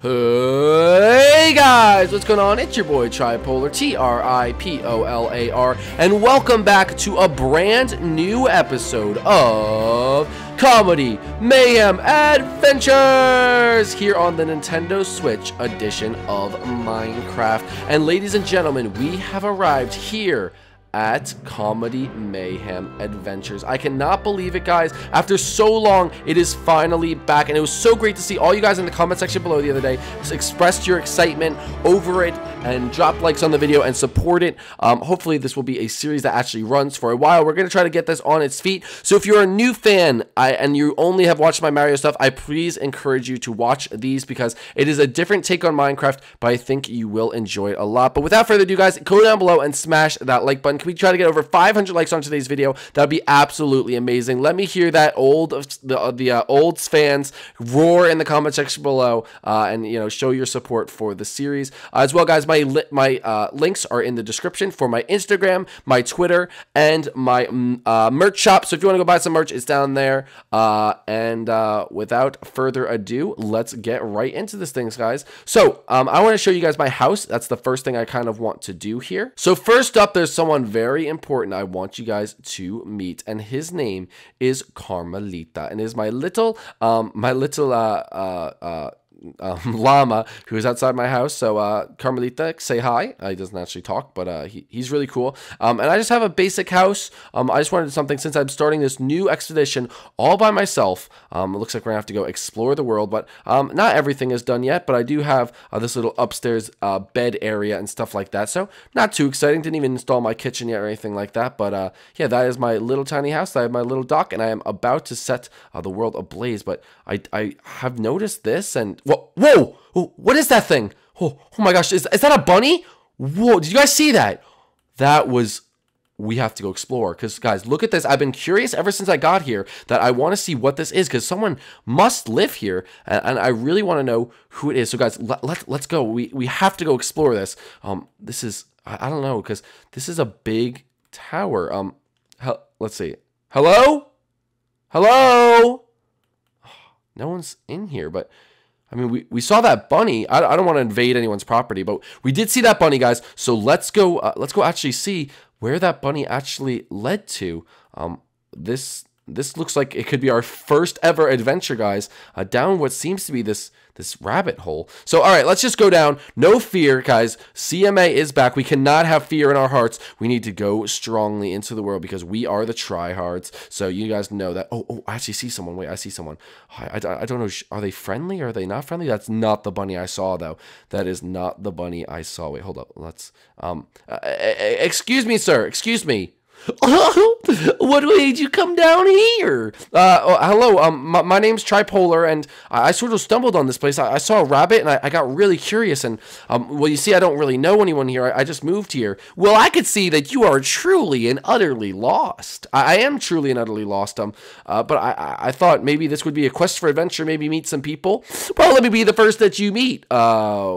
Hey guys, what's going on? It's your boy Tripolar, T-R-I-P-O-L-A-R, and welcome back to a brand new episode of Comedy Mayhem Adventures here on the Nintendo Switch edition of Minecraft. And ladies and gentlemen, we have arrived here at Comedy Mayhem Adventures. I cannot believe it, guys. After so long, it is finally back, and it was so great to see all you guys in the comment section below the other day expressed your excitement over it and drop likes on the video and support it. Um, hopefully, this will be a series that actually runs for a while. We're going to try to get this on its feet. So if you're a new fan I, and you only have watched my Mario stuff, I please encourage you to watch these because it is a different take on Minecraft, but I think you will enjoy it a lot. But without further ado, guys, go down below and smash that like button. Can we try to get over 500 likes on today's video? That'd be absolutely amazing. Let me hear that old the the uh, fans roar in the comment section below, uh, and you know show your support for the series uh, as well, guys. My li my uh, links are in the description for my Instagram, my Twitter, and my mm, uh, merch shop. So if you want to go buy some merch, it's down there. Uh, and without further ado, let's get right into this things, guys. So um, I want to show you guys my house. That's the first thing I kind of want to do here. So first up, there's someone very important I want you guys to meet, and his name is Carmelita, and is my little, um, my little, uh, uh, uh um, llama who is outside my house. So, uh, Carmelita, say hi. Uh, he doesn't actually talk, but uh, he, he's really cool. Um, and I just have a basic house. Um, I just wanted something since I'm starting this new expedition all by myself. Um, it looks like we're to have to go explore the world, but um, not everything is done yet. But I do have uh, this little upstairs uh, bed area and stuff like that. So, not too exciting. Didn't even install my kitchen yet or anything like that. But uh, yeah, that is my little tiny house. I have my little dock, and I am about to set uh, the world ablaze. But I, I have noticed this, and Whoa! What is that thing? Oh, oh my gosh! Is, is that a bunny? Whoa! Did you guys see that? That was. We have to go explore because, guys, look at this. I've been curious ever since I got here that I want to see what this is because someone must live here, and, and I really want to know who it is. So, guys, let, let let's go. We we have to go explore this. Um, this is I, I don't know because this is a big tower. Um, let's see. Hello, hello. No one's in here, but I mean, we, we saw that bunny. I, I don't want to invade anyone's property, but we did see that bunny, guys. So let's go. Uh, let's go actually see where that bunny actually led to. Um, this this looks like it could be our first ever adventure, guys, uh, down what seems to be this this rabbit hole. So, all right, let's just go down. No fear, guys. CMA is back. We cannot have fear in our hearts. We need to go strongly into the world because we are the tryhards. So you guys know that. Oh, oh, I actually see someone. Wait, I see someone. I, I, I don't know. Are they friendly or are they not friendly? That's not the bunny I saw, though. That is not the bunny I saw. Wait, hold up. Let's, um, uh, excuse me, sir. Excuse me. what made you come down here? Uh, oh, hello, um, my, my, name's Tripolar, and I, I, sort of stumbled on this place. I, I saw a rabbit, and I, I, got really curious, and, um, well, you see, I don't really know anyone here. I, just moved here. Well, I could see that you are truly and utterly lost. I, am truly and utterly lost, um, uh, but I, I thought maybe this would be a quest for adventure, maybe meet some people. Well, let me be the first that you meet. Uh,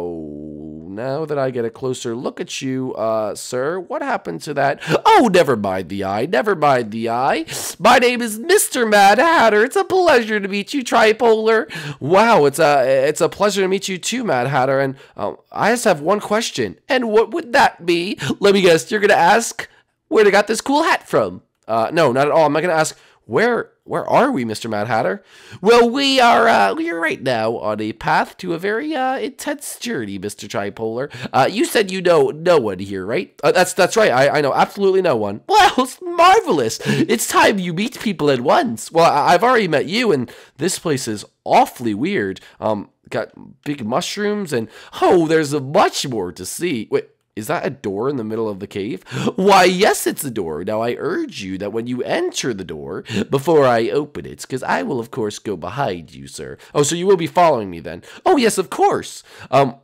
now that I get a closer look at you, uh, sir, what happened to that? Oh, never mind the eye, never mind the eye. My name is Mr. Mad Hatter. It's a pleasure to meet you, Tripolar. Wow, it's a it's a pleasure to meet you too, Mad Hatter. And um, I just have one question. And what would that be? Let me guess. You're gonna ask where they got this cool hat from? Uh, no, not at all. I'm not gonna ask where where are we, Mr. Mad Hatter? Well, we are uh, we are right now on a path to a very uh, intense journey, Mr. Tripolar. Uh, you said you know no one here, right? Uh, that's that's right. I, I know absolutely no one. Well, it's marvelous. It's time you meet people at once. Well, I, I've already met you, and this place is awfully weird. Um, got big mushrooms, and oh, there's a much more to see. Wait. Is that a door in the middle of the cave? Why, yes, it's a door. Now, I urge you that when you enter the door, before I open it, because I will, of course, go behind you, sir. Oh, so you will be following me then? Oh, yes, of course. Um,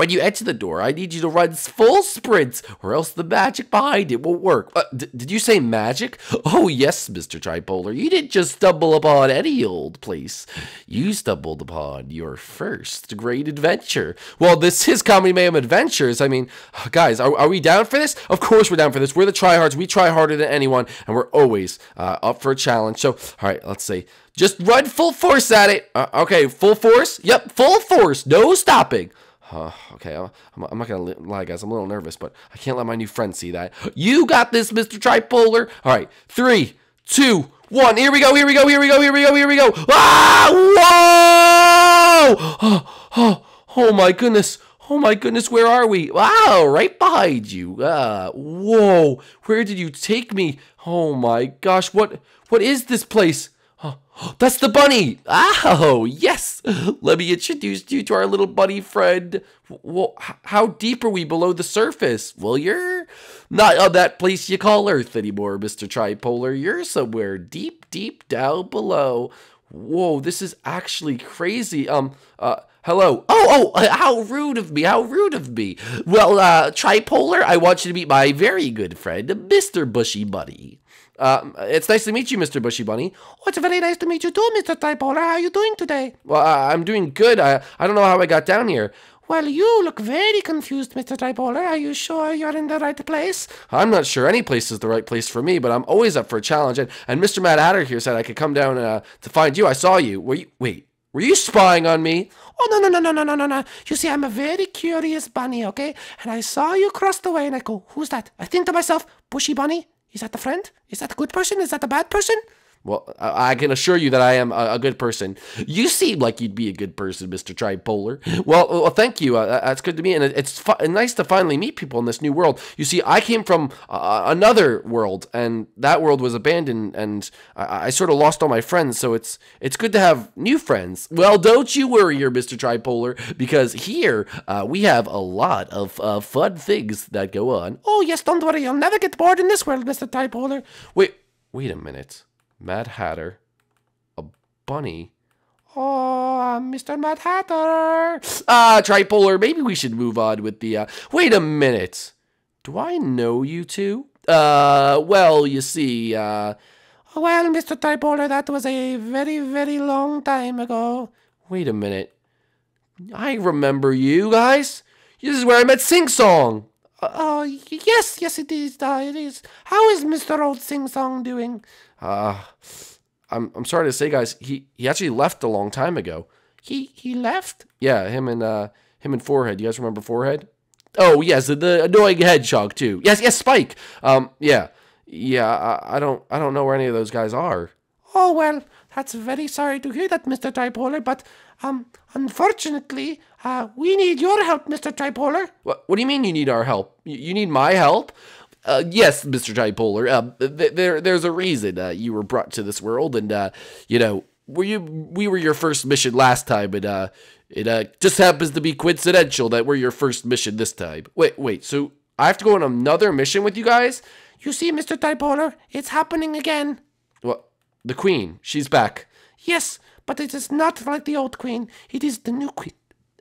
When you enter the door, I need you to run full sprints, or else the magic behind it won't work. Uh, did you say magic? Oh, yes, Mr. Tripolar. You didn't just stumble upon any old place. You stumbled upon your first great adventure. Well, this is Comedy Mayhem Adventures. I mean, guys, are, are we down for this? Of course we're down for this. We're the tryhards. We try harder than anyone, and we're always uh, up for a challenge. So, all right, let's see. Just run full force at it. Uh, okay, full force? Yep, full force. No stopping. Uh, okay, I'm, I'm not gonna lie, guys. I'm a little nervous, but I can't let my new friend see that. You got this, Mr. Tripolar. All right, three, two, one. Here we go. Here we go. Here we go. Here we go. Here we go. Ah! Whoa! Oh, oh, oh my goodness. Oh my goodness, where are we? Wow, right behind you. Uh, whoa, where did you take me? Oh my gosh, what what is this place? That's the bunny! Oh, yes! Let me introduce you to our little bunny friend. Well, how deep are we below the surface? Well, you're not on that place you call Earth anymore, Mr. Tripolar. You're somewhere deep, deep down below. Whoa, this is actually crazy. Um, uh, hello. Oh, oh, how rude of me. How rude of me. Well, uh, Tripolar, I want you to meet my very good friend, Mr. Bushy Bunny. Uh, it's nice to meet you, Mr. Bushy Bunny. Oh, it's very nice to meet you too, Mr. Tripolar. How are you doing today? Well, I'm doing good. I, I don't know how I got down here. Well, you look very confused, Mr. Tripolar. Are you sure you're in the right place? I'm not sure any place is the right place for me, but I'm always up for a challenge. And, and Mr. Mad Hatter here said I could come down uh, to find you. I saw you. Were you? Wait, were you spying on me? Oh, no, no, no, no, no, no, no, no. You see, I'm a very curious bunny, okay? And I saw you cross the way and I go, who's that? I think to myself, Bushy Bunny? Is that a friend? Is that a good person? Is that a bad person? Well, I can assure you that I am a, good person. You seem like you'd be a good person, Mr. Tripolar. Well, well thank you. Uh, that's good to me. And it's nice to finally meet people in this new world. You see, I came from uh, another world, and that world was abandoned, and I, I, sort of lost all my friends. So it's it's good to have new friends. Well, don't you worry here, Mr. Tripolar, because here uh, we have a lot of uh, fun things that go on. Oh, yes, don't worry. You'll never get bored in this world, Mr. Tripolar. Wait, wait a minute. Mad Hatter, a bunny. Oh, Mr. Mad Hatter. Ah, Tripolar, maybe we should move on with the, uh, wait a minute. Do I know you two? Uh, well, you see, uh, well, Mr. Tripolar, that was a very, very long time ago. Wait a minute. I remember you guys. This is where I met Sing Song. Oh, yes, yes, it is. Uh, it is. How is Mr. Old Sing Song doing? Uh, I'm I'm sorry to say, guys, he he actually left a long time ago. He he left? Yeah, him and uh him and Forehead. You guys remember Forehead? Oh yes, the, the annoying hedgehog too. Yes, yes, Spike. Um, yeah, yeah. I, I don't I don't know where any of those guys are. Oh well, that's very sorry to hear that, Mr. Tripolar. But um, unfortunately, uh, we need your help, Mr. Tripolar. What What do you mean you need our help? You, you need my help? Uh, yes, Mr. Tripolar. Uh, th- there, there's a reason uh, you were brought to this world, and uh, you know, were you we were your first mission last time, and uh, it uh, just happens to be coincidental that we're your first mission this time. Wait, wait. So I have to go on another mission with you guys? You see, Mr. Tripolar, it's happening again. What? The Queen? She's back. Yes, but it is not like the old Queen. It is the new Queen,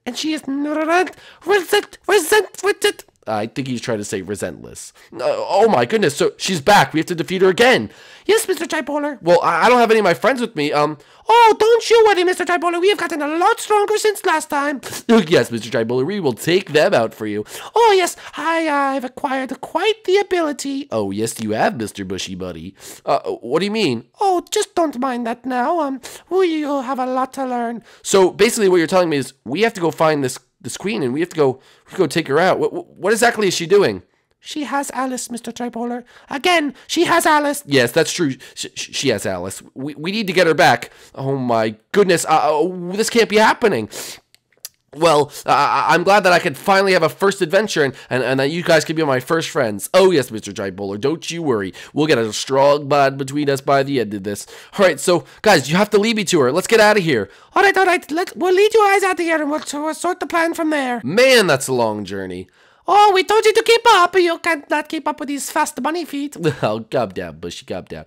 and she is resent, resent, resent, resent. I think he's trying to say resentless. Uh, oh my goodness! So she's back. We have to defeat her again. Yes, Mr. Tripolar. Well, I don't have any of my friends with me. Um. Oh, don't you worry, Mr. Tripolar. We have gotten a lot stronger since last time. yes, Mr. Tripolar. We will take them out for you. Oh yes, I I've acquired quite the ability. Oh yes, you have, Mr. Bushy Buddy. Uh, what do you mean? Oh, just don't mind that now. Um, we have a lot to learn. So basically, what you're telling me is we have to go find this this queen, and we have to go we go take her out. What, what exactly is she doing? She has Alice, Mr. Tripolar. Again, she has Alice. Yes, that's true. She, she has Alice. We, we need to get her back. Oh my goodness. Uh, uh this can't be happening. Well, uh, I'm glad that I could finally have a first adventure and, and, and that you guys can be my first friends. Oh, yes, Mr. Giant Bowler, don't you worry. We'll get a strong bond between us by the end of this. All right, so, guys, you have to lead me to her. Let's get out of here. All right, all right. Let, we'll lead you guys out of here and we'll, we'll sort the plan from there. Man, that's a long journey. Oh, we told you to keep up. You can't not keep up with these fast bunny feet. oh, calm down, Bushy, calm down.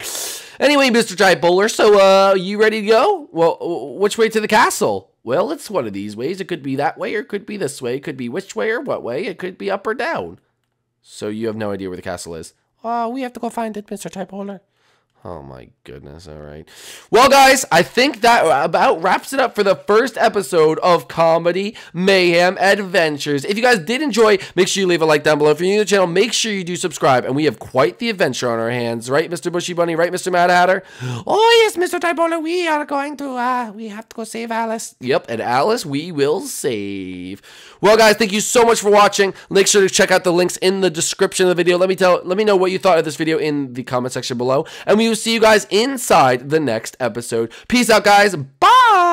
Anyway, Mr. Giant Bowler, so, uh, you ready to go? Well, which way to the castle? Well, it's one of these ways. It could be that way or it could be this way. It could be which way or what way. It could be up or down. So you have no idea where the castle is. Oh, we have to go find it, Mr. Tripolar. Oh my goodness. All right. Well, guys, I think that about wraps it up for the first episode of Comedy Mayhem Adventures. If you guys did enjoy, make sure you leave a like down below. If you're new to the channel, make sure you do subscribe. And we have quite the adventure on our hands, right, Mr. Bushy Bunny? Right, Mr. Mad Hatter? Oh, yes, Mr. Tripolar, we are going to, uh, we have to go save Alice. Yep, and Alice, we will save. Well, guys, thank you so much for watching. Make sure to check out the links in the description of the video. Let me tell, let me know what you thought of this video in the comment section below. And we see you guys inside the next episode. Peace out, guys. Bye.